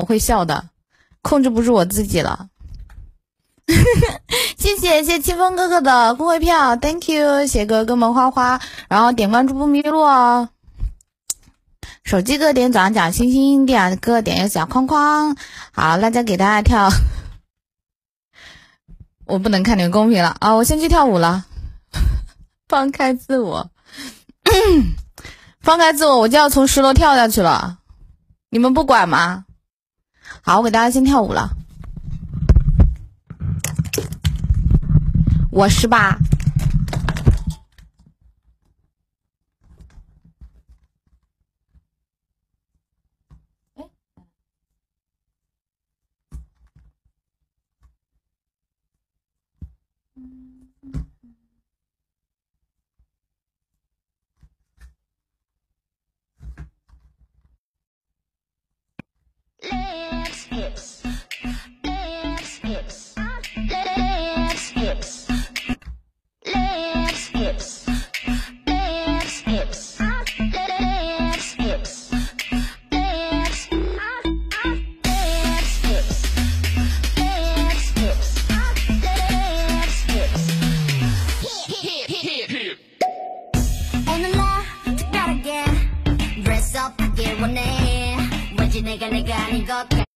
我会笑的，控制不住我自己了。谢谢谢清风哥哥的公会票，Thank you，谢哥哥们花花，然后点关注不迷路哦。手机哥点左上角星星，点哥点一个小框框。好，那再给大家跳，我不能看你们公屏了啊！我先去跳舞了，放开自我，放开自我，我就要从十楼跳下去了，你们不管吗？好，我给大家先跳舞了。我十八。I got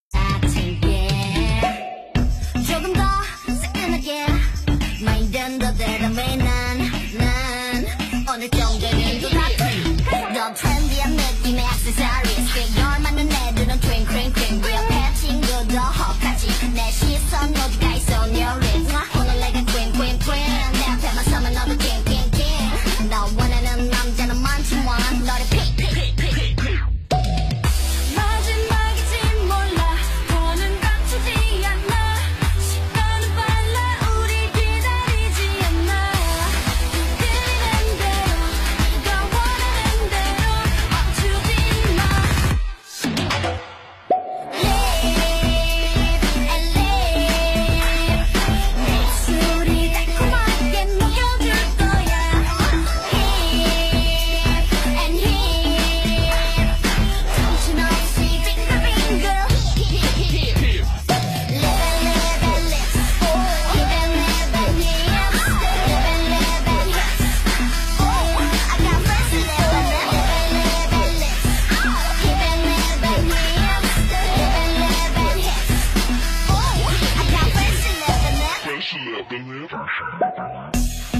我是你的王。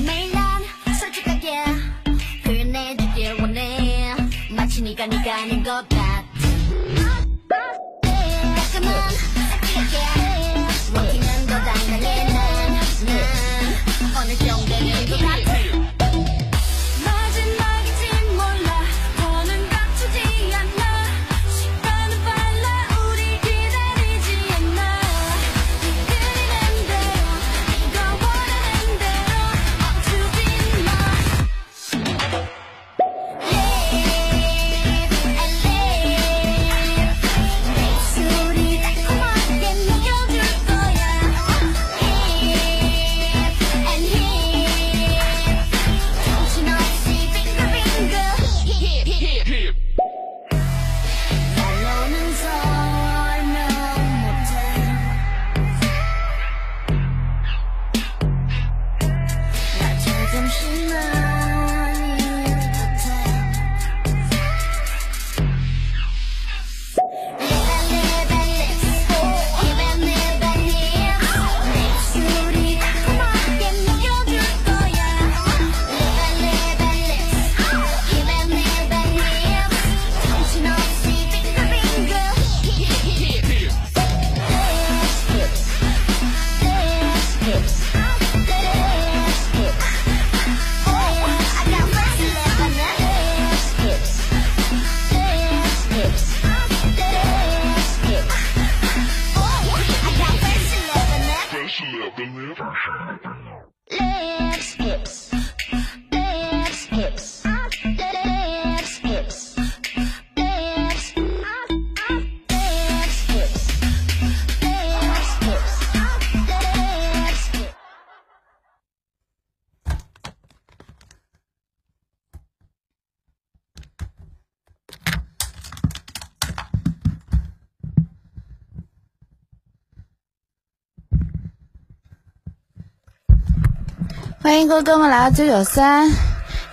欢迎哥哥们来到九九三，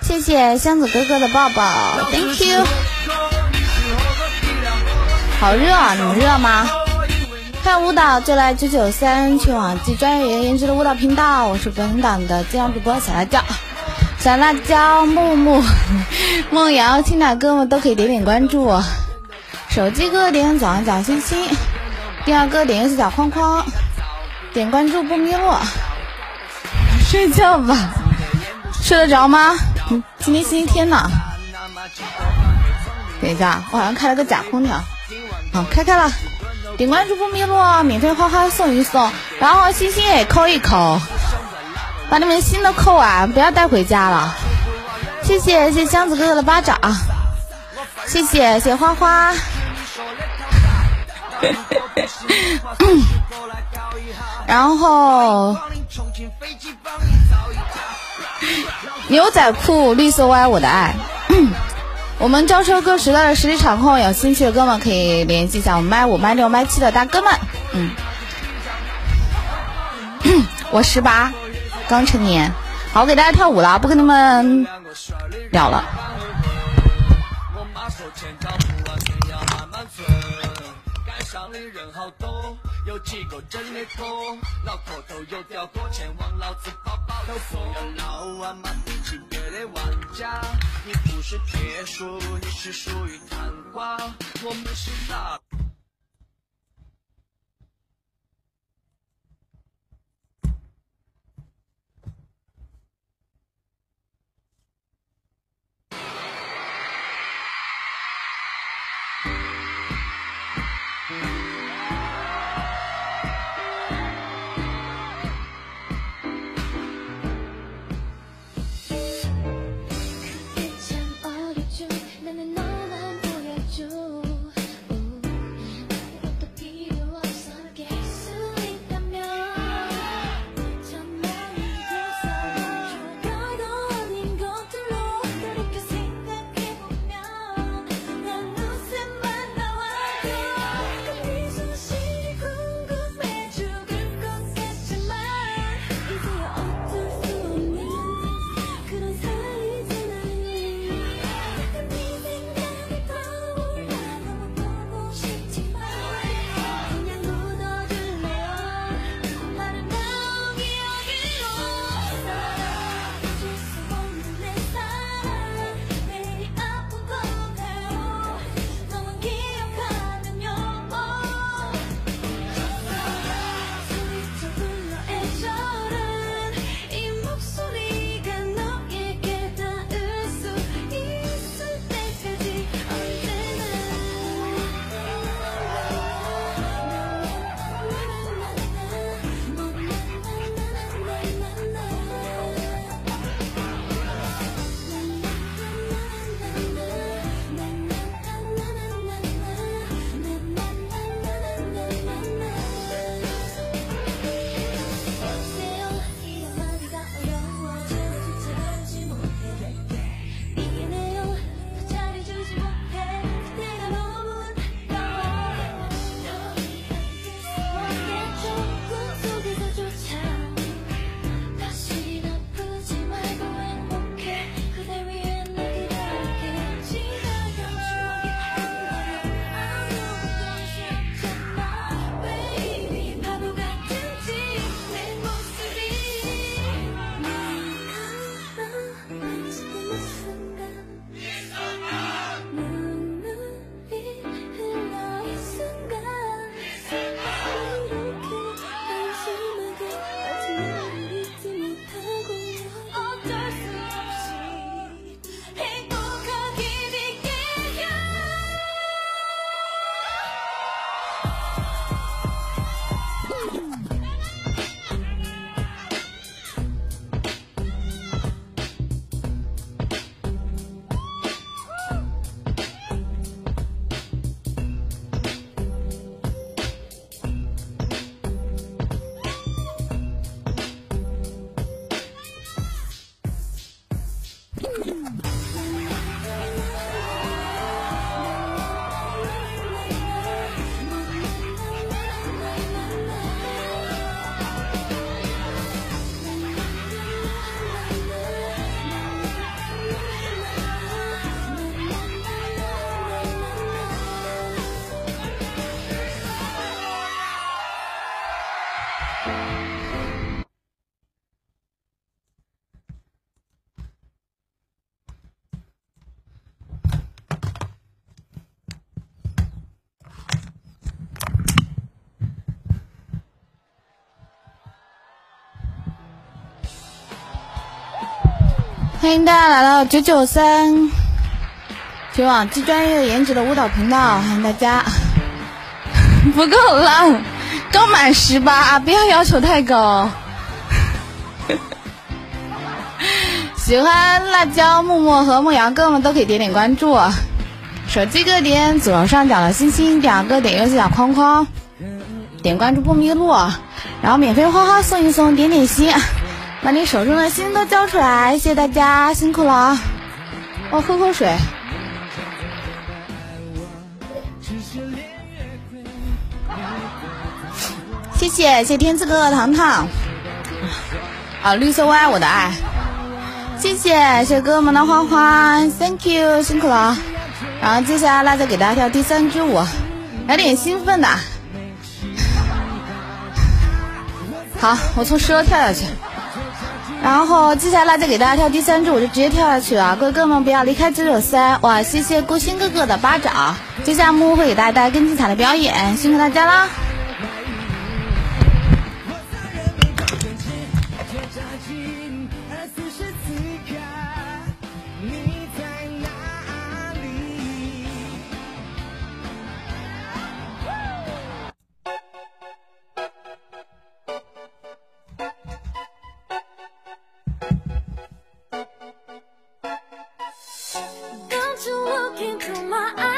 谢谢箱子哥哥的抱抱，Thank you。好热啊，你们热吗？看舞蹈就来九九三，去网记专业颜值的舞蹈频道。我是本档的经常主播小辣椒，小辣椒木木、梦瑶、青岛哥们都可以点点关注。手机哥哥点左上角星星，第二个点右下角框框，点关注不迷路。睡觉吧，睡得着吗？今天星期天呢。等一下，我好像开了个假空调。好，开开了。点关注不迷路，免费花花送一送，然后星星也扣一扣，把你们心都扣完，不要带回家了。谢谢谢箱子哥哥的巴掌，谢谢谢花花。然后。牛仔裤绿色 Y 我的爱，我们招收各时代的实力场控，有兴趣的哥们可以联系一下我们麦五、麦六、麦七的大哥们。嗯，我十八，刚成年。好，我给大家跳舞了，不跟你们聊了。有几个真的多，脑壳都有掉过，前往老子包包头。所有老玩马地级别的玩家，你不是铁树，你是属于昙花，我们是大。欢迎大家来到九九三，全网最专业的颜值的舞蹈频道，欢迎大家。不够浪，刚满十八，不要要求太高。喜欢辣椒、木木和牧羊哥们都可以点点关注，手机哥点左上角的星星，第二个点右下角框框，点关注不迷路，然后免费花花送一送，点点心。把你手中的心都交出来，谢谢大家，辛苦了啊。我喝口水。谢谢谢谢天赐哥哥糖糖。啊，绿色我爱我的爱。谢谢谢谢哥哥们的花花，Thank you，辛苦了。然后接下来辣椒给大家跳第三支舞，来点兴奋的。好，我从十楼跳下去。然后接下来再给大家跳第三支，我就直接跳下去了。各位哥们不要离开九九三，哇！谢谢孤星哥哥的巴掌。接下来木木会给大家带来更精彩的表演，辛苦大家啦 you look into my eyes.